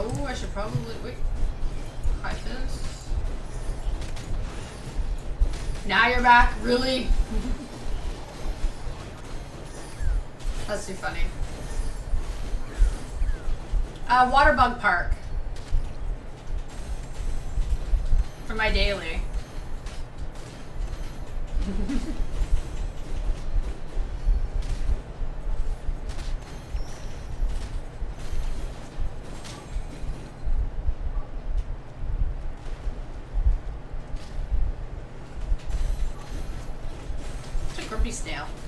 Oh, I should probably wait. Hide this. Now you're back, really? That's too funny. Uh, Waterbug Park. For my daily. It's a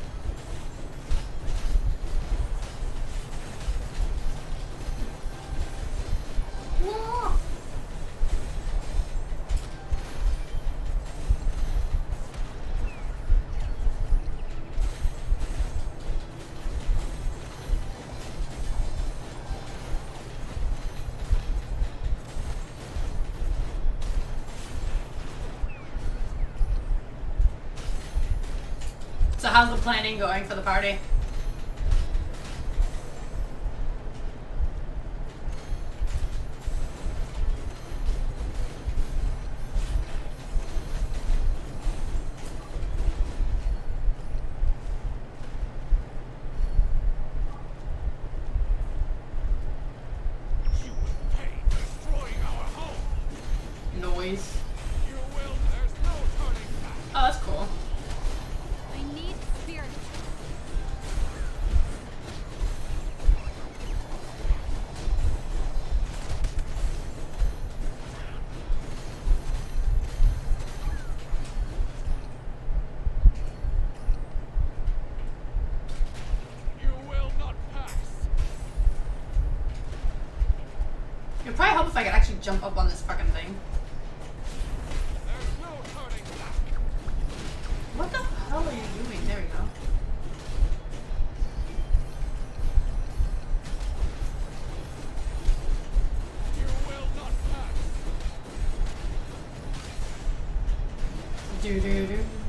how's the planning going for the party? Jump up on this fucking thing. What the hell are you doing? There go. You will not pass. Do do do.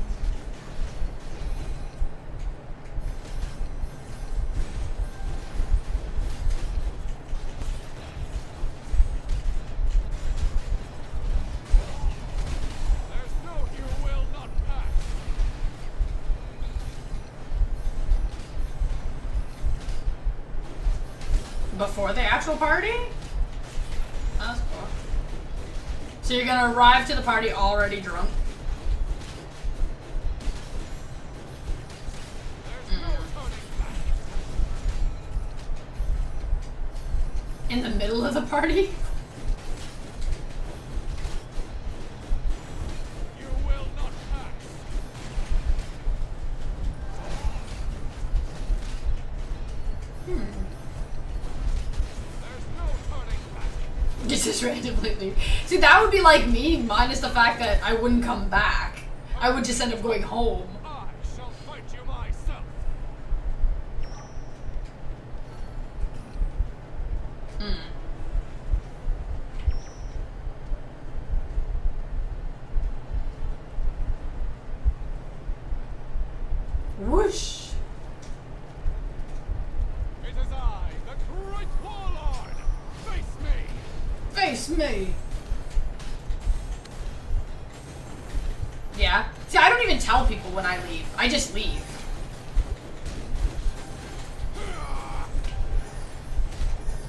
Before the actual party? That's cool. So you're gonna arrive to the party already drunk? Back. In the middle of the party? Is randomly. See, that would be like me, minus the fact that I wouldn't come back. I would just end up going home. I shall fight you myself. Hmm. Whoosh! It is I, the great warlord. Face me. Face me! Yeah. See, I don't even tell people when I leave. I just leave.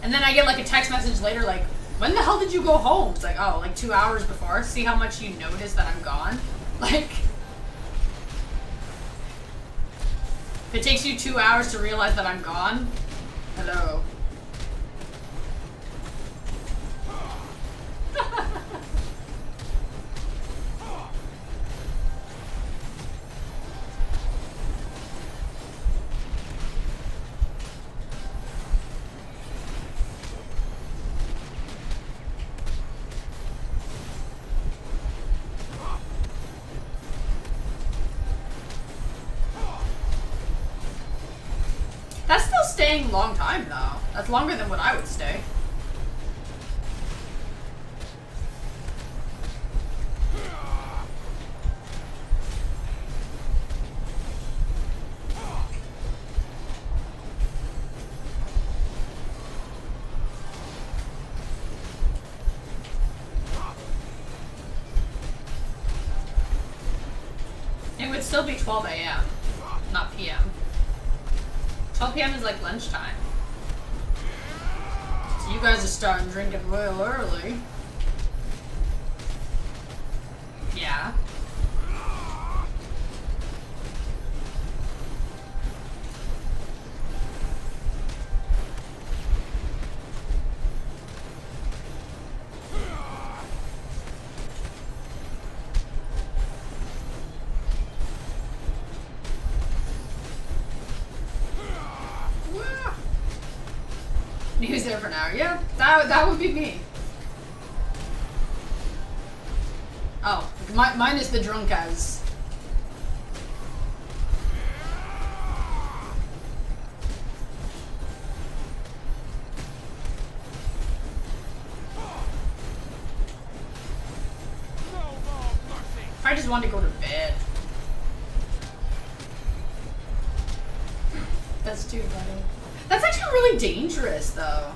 And then I get like a text message later like, when the hell did you go home? It's like, oh, like two hours before. See how much you notice that I'm gone? Like, if it takes you two hours to realize that I'm gone, hello. staying long time, though. That's longer than what I would stay. It would still be 12 a.m., not p.m. 12 p.m. is like lunchtime. So you guys are starting drinking real early. He there for hour. Yeah, that, that would be me. Oh, mi- mine is the drunk as. I just want to go to bed. That's too funny. That's actually really dangerous, though.